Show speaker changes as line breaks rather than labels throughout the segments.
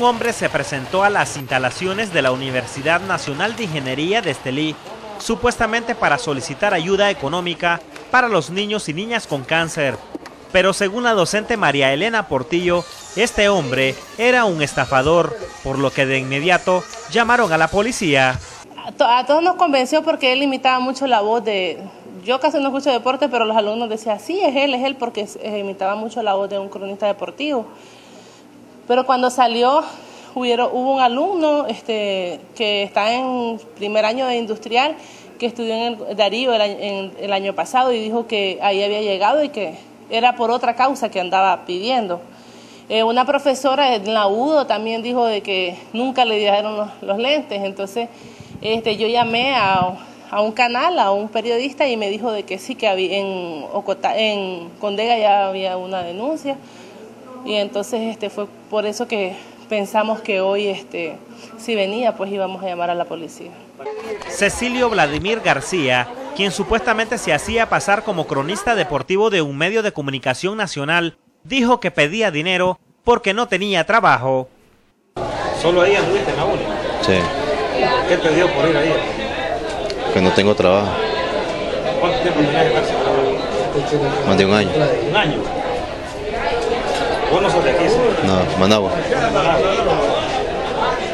un hombre se presentó a las instalaciones de la Universidad Nacional de Ingeniería de Estelí, supuestamente para solicitar ayuda económica para los niños y niñas con cáncer. Pero según la docente María Elena Portillo, este hombre era un estafador, por lo que de inmediato llamaron a la policía.
A todos nos convenció porque él imitaba mucho la voz de... Yo casi no escucho deporte, pero los alumnos decían, sí, es él, es él, porque imitaba mucho la voz de un cronista deportivo. Pero cuando salió, hubo un alumno este, que está en primer año de industrial, que estudió en el Darío el, el año pasado y dijo que ahí había llegado y que era por otra causa que andaba pidiendo. Eh, una profesora en la UDO también dijo de que nunca le dieron los, lentes, entonces este, yo llamé a, un canal, a un periodista y me dijo de que sí, que había en, en Condega ya había una denuncia y entonces este, fue por eso que pensamos que hoy este, si venía pues íbamos a llamar a la policía.
Cecilio Vladimir García quien supuestamente se hacía pasar como cronista deportivo de un medio de comunicación nacional, dijo que pedía dinero porque no tenía trabajo.
¿Solo ahí anduviste en la uni?
Sí.
¿Qué te dio por ir ahí?
Que no tengo trabajo.
¿Cuánto tiempo tenías que estar sin trabajo?
Más de un año.
¿Un año? ¿Vos no sos de aquí?
No, Managua.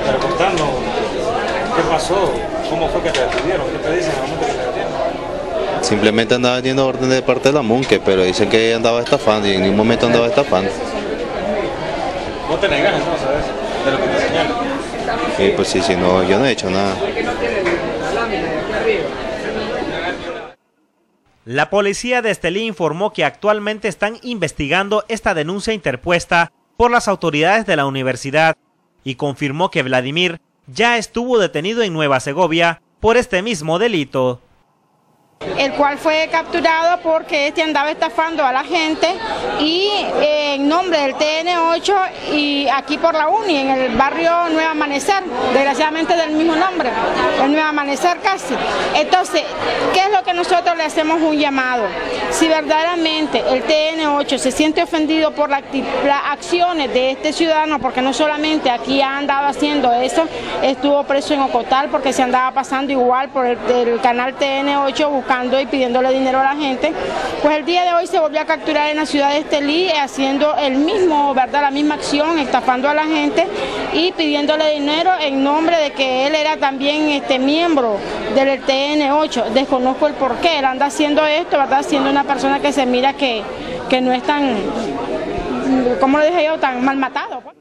Pero contando, ¿qué pasó? ¿Cómo fue que te despidieron? ¿Qué te dicen en el momento que te despidieron?
Simplemente andaba teniendo orden de parte de la MUNCE, pero dicen que andaba estafando y en ningún momento andaba estafando.
¿Vos te negas entonces de lo que te señalan?
Sí, pues sí, sí, no, yo no he hecho nada.
La policía de Estelí informó que actualmente están investigando esta denuncia interpuesta por las autoridades de la universidad y confirmó que Vladimir ya estuvo detenido en Nueva Segovia por este mismo delito.
El cual fue capturado porque este andaba estafando a la gente y eh, en nombre del TN8 y aquí por la UNI, en el barrio Nueva Amanecer, desgraciadamente del mismo nombre, el Nueva Amanecer casi. Entonces, ¿qué es lo que nosotros le hacemos un llamado? Si verdaderamente el TN8 se siente ofendido por las acciones de este ciudadano, porque no solamente aquí ha andado haciendo eso, estuvo preso en Ocotal porque se andaba pasando igual por el, el canal TN8 buscando y pidiéndole dinero a la gente, pues el día de hoy se volvió a capturar en la ciudad de Estelí eh, haciendo el mismo, ¿verdad? La misma acción, estafando a la gente y pidiéndole dinero en nombre de que él era también este miembro del TN8. Desconozco el por qué, él anda haciendo esto, ¿verdad? Siendo una persona que se mira que, que no es tan, ¿cómo le dije yo?, tan mal matado. Pues.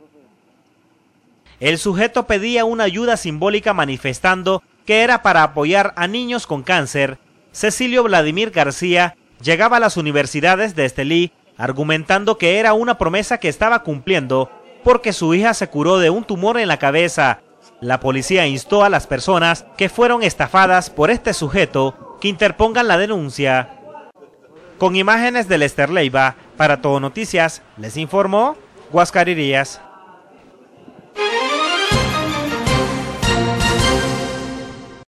El sujeto pedía una ayuda simbólica manifestando que era para apoyar a niños con cáncer Cecilio Vladimir García llegaba a las universidades de Estelí argumentando que era una promesa que estaba cumpliendo porque su hija se curó de un tumor en la cabeza. La policía instó a las personas que fueron estafadas por este sujeto que interpongan la denuncia. Con imágenes de Lester Leiva, para Todo Noticias, les informó Guascarirías.